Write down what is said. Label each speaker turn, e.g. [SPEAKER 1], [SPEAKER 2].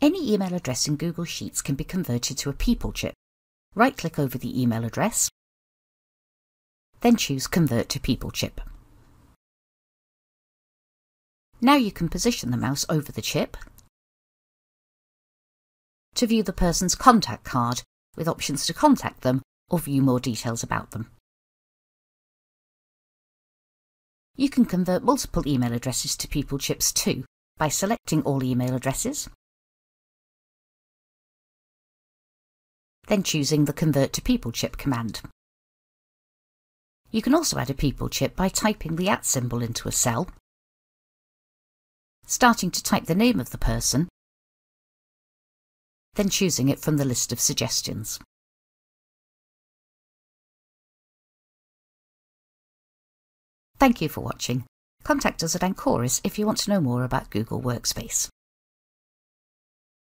[SPEAKER 1] Any email address in Google Sheets can be converted to a people chip. Right-click over the email address, then choose Convert to People chip. Now you can position the mouse over the chip to view the person's contact card with options to contact them or view more details about them. You can convert multiple email addresses to people chips too by selecting all email addresses, then choosing the Convert to People chip command. You can also add a people chip by typing the at symbol into a cell, starting to type the name of the person, then choosing it from the list of suggestions. Thank you for watching. Contact us at Ancoris if you want to know more about Google Workspace.